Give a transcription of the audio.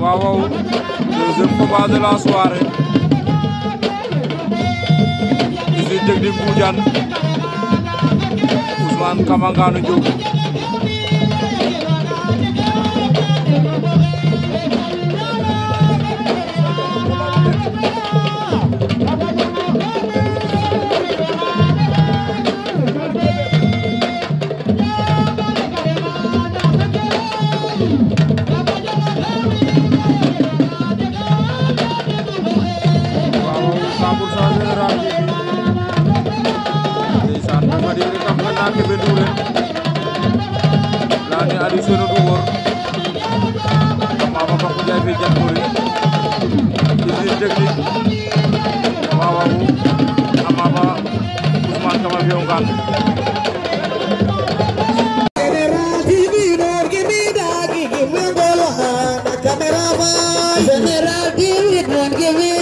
waaw waaw deuxième combat de la soirée usine technique Boudiane Ousmane Kamanganu Diop 100 pour cent général ndeysaan Mamadi rek am nga naa kebe duure laa ne Aliou Sène du wóor maama Bakku Njaay fii jàppuri usine technique waaw waaw amaaba Ousmane Kama fi ngaan General, give it, not give it.